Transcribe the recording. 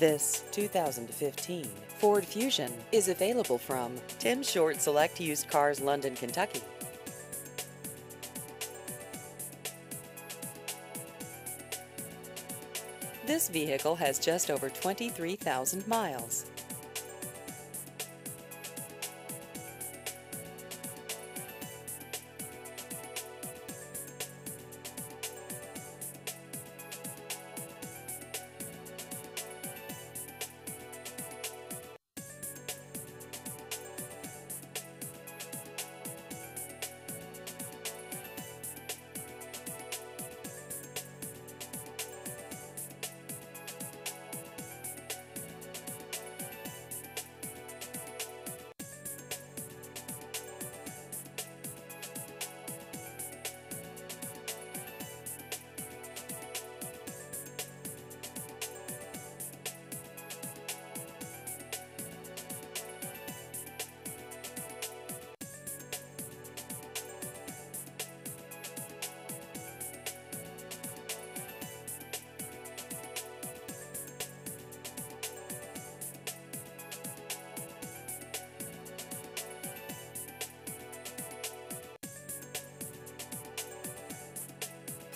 This 2015 Ford Fusion is available from Tim Short Select Used Cars, London, Kentucky. This vehicle has just over 23,000 miles.